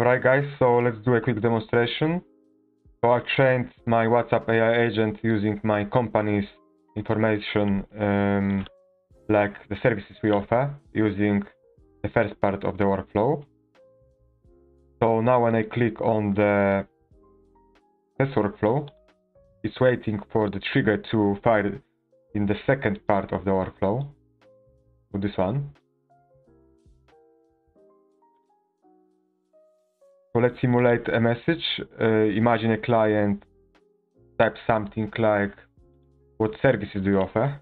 Alright guys, so let's do a quick demonstration. So I trained my WhatsApp AI agent using my company's information um, like the services we offer using the first part of the workflow. So now when I click on the test workflow, it's waiting for the trigger to fire in the second part of the workflow, with this one. So let's simulate a message. Uh, imagine a client type something like, what services do you offer?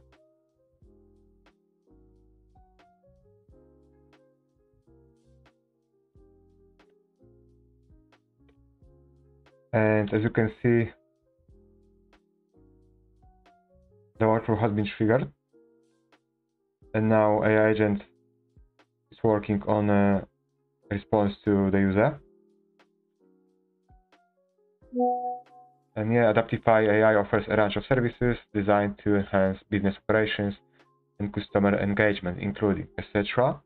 And as you can see, the workflow has been triggered. And now AI agent is working on a response to the user. And yeah, Adaptify AI offers a range of services designed to enhance business operations and customer engagement, including etc.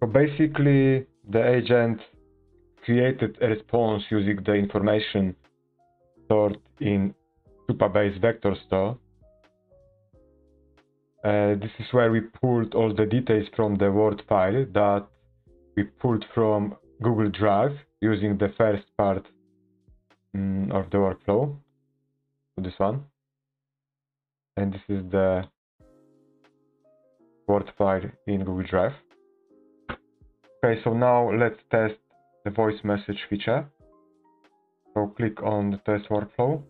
So basically, the agent created a response using the information stored in Supabase vector store. Uh, this is where we pulled all the details from the Word file that we pulled from Google Drive using the first part um, of the workflow. This one. And this is the Word file in Google Drive. Okay, so now let's test the voice message feature. So click on the test workflow.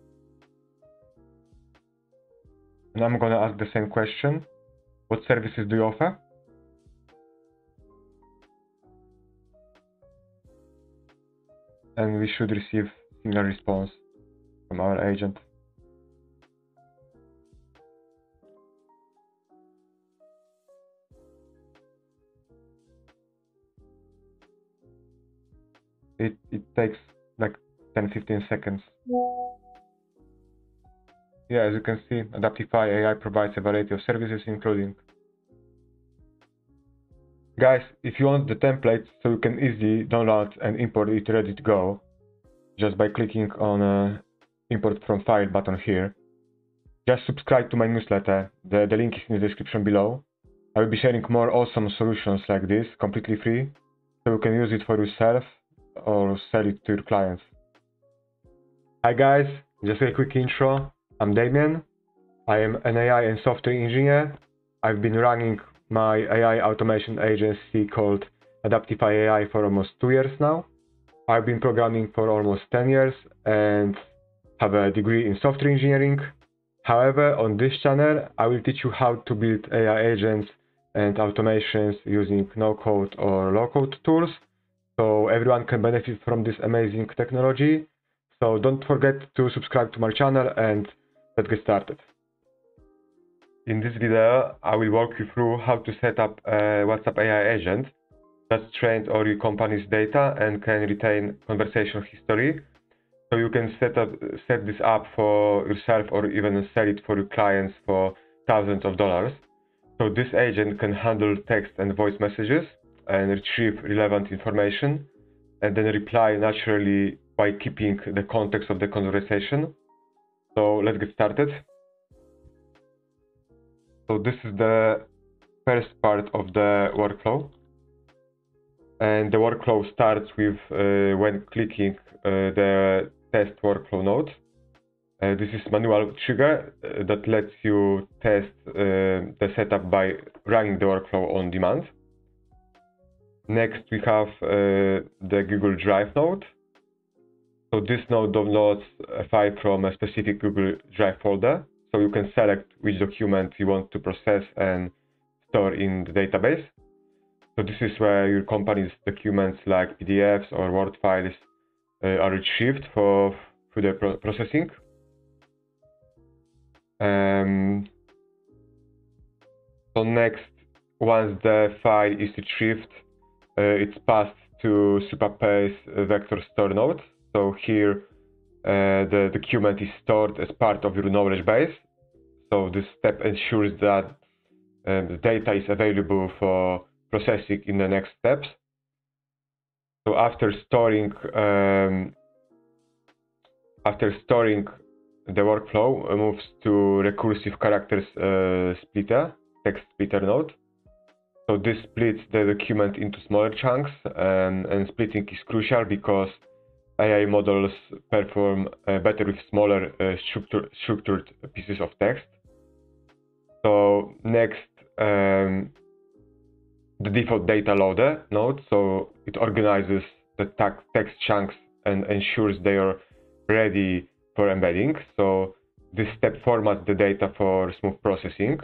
And I'm gonna ask the same question. What services do you offer? And we should receive similar response from our agent. It, it takes like 10-15 seconds. Yeah, as you can see, Adaptify AI provides a variety of services including Guys, if you want the template so you can easily download and import it ready to go, just by clicking on uh, import from file button here. Just subscribe to my newsletter, the, the link is in the description below. I will be sharing more awesome solutions like this, completely free, so you can use it for yourself or sell it to your clients. Hi guys, just a quick intro. I'm Damian. I am an AI and software engineer. I've been running my AI automation agency called Adaptify AI for almost two years now. I've been programming for almost 10 years and have a degree in software engineering. However, on this channel, I will teach you how to build AI agents and automations using no-code or low-code tools, so everyone can benefit from this amazing technology. So don't forget to subscribe to my channel and let's get started. In this video, I will walk you through how to set up a WhatsApp AI agent that's trained on your company's data and can retain conversation history. So you can set up set this up for yourself or even sell it for your clients for thousands of dollars. So this agent can handle text and voice messages and retrieve relevant information and then reply naturally by keeping the context of the conversation. So let's get started. So this is the first part of the workflow. And the workflow starts with uh, when clicking uh, the test workflow node. Uh, this is manual trigger uh, that lets you test uh, the setup by running the workflow on demand. Next, we have uh, the Google Drive node. So this node downloads a file from a specific Google Drive folder so you can select which document you want to process and store in the database. So this is where your company's documents like PDFs or Word files uh, are retrieved for through the pro processing. Um, so next, once the file is retrieved, uh, it's passed to Supabase vector store node. So here the document is stored as part of your knowledge base. So this step ensures that um, the data is available for processing in the next steps. So after storing um, after storing the workflow uh, moves to recursive characters uh, splitter, text splitter node. So this splits the document into smaller chunks and, and splitting is crucial because AI models perform uh, better with smaller uh, structure, structured pieces of text. So next, um, the default data loader node. So it organizes the text chunks and ensures they are ready for embedding. So this step formats the data for smooth processing.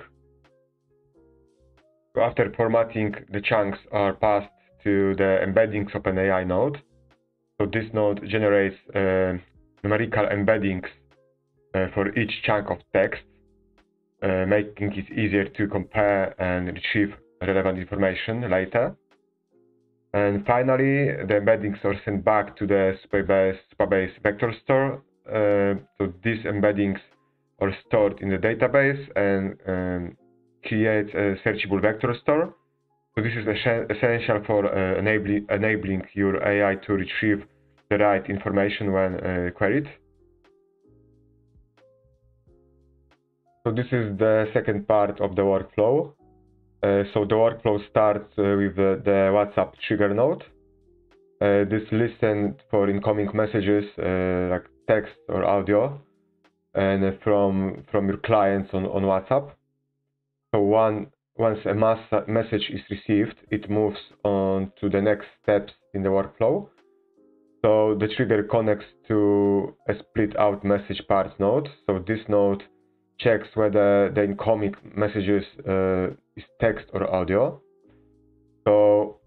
After formatting, the chunks are passed to the embeddings OpenAI node. So this node generates uh, numerical embeddings uh, for each chunk of text, uh, making it easier to compare and retrieve relevant information later. And finally, the embeddings are sent back to the Supabase, Supabase vector store. Uh, so these embeddings are stored in the database and um, create a searchable vector store. So this is essential for uh, enabling, enabling your AI to retrieve the right information when uh, queried. So this is the second part of the workflow. Uh, so the workflow starts uh, with the, the, WhatsApp trigger node. Uh, this listens for incoming messages uh, like text or audio and from from your clients on, on WhatsApp. So one once a message is received, it moves on to the next steps in the workflow. So the trigger connects to a split out message parts node. So this node checks whether the incoming messages uh, is text or audio. So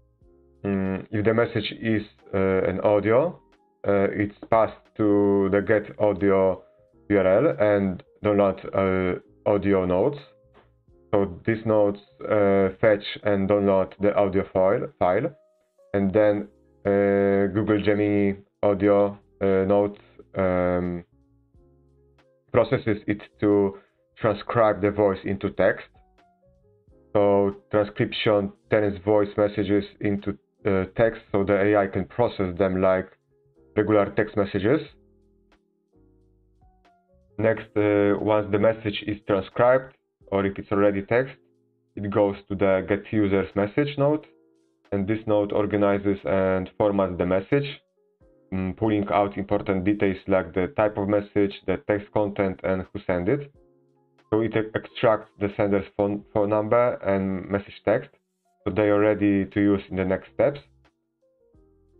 um, if the message is uh, an audio, uh, it's passed to the get audio URL and download uh, audio nodes. So these nodes uh, fetch and download the audio file, file and then Google Gemini audio nodes um, processes it to transcribe the voice into text. So transcription turns voice messages into uh, text so the AI can process them like regular text messages. Next, uh, once the message is transcribed, or if it's already text, it goes to the get users message node, and this node organizes and formats the message um, pulling out important details like the type of message, the text content, and who sent it. So it extracts the sender's phone, phone number and message text, so they are ready to use in the next steps.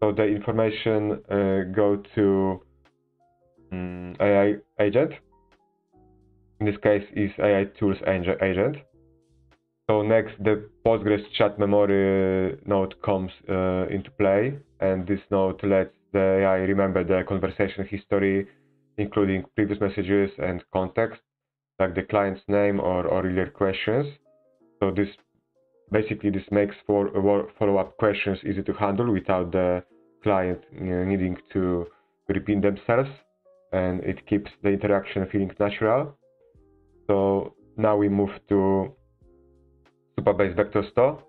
So the information uh, go to um, mm, AI agent. In this case, is AI tools agent. So next, the Postgres chat memory node comes uh, into play, and this node lets the AI remember the conversation history, including previous messages and context, like the client's name or, or earlier questions. So this basically this makes for follow-up questions easy to handle without the client needing to repeat themselves, and it keeps the interaction feeling natural. So now we move to Supabase Vector Store.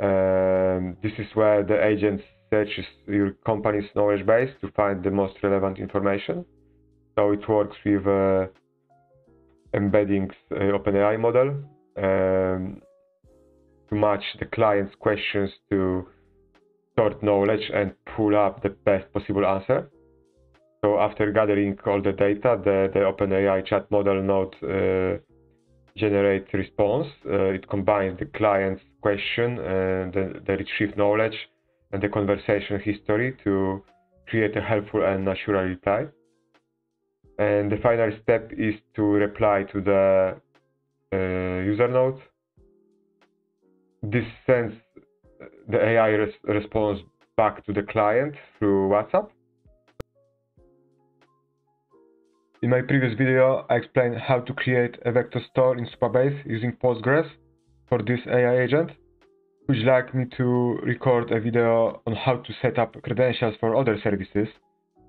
Um, this is where the agent searches your company's knowledge base to find the most relevant information. So it works with uh, embedding uh, OpenAI model um, to match the client's questions to sort knowledge and pull up the best possible answer. So after gathering all the data, the, the OpenAI chat model node uh, generates response. Uh, it combines the client's question and the, the retrieved knowledge and the conversation history to create a helpful and natural reply. And the final step is to reply to the uh, user node. This sends the AI res response back to the client through WhatsApp. In my previous video, I explained how to create a vector store in Supabase using Postgres for this AI agent. Would you like me to record a video on how to set up credentials for other services,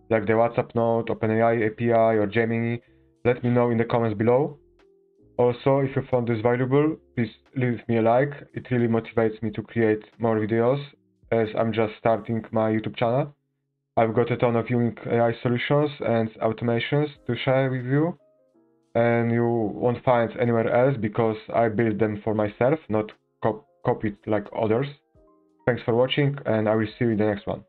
like the WhatsApp node, OpenAI API or Gemini? Let me know in the comments below. Also, if you found this valuable, please leave me a like. It really motivates me to create more videos as I'm just starting my YouTube channel. I've got a ton of unique AI solutions and automations to share with you, and you won't find anywhere else because I built them for myself, not co- copied like others. Thanks for watching, and I will see you in the next one.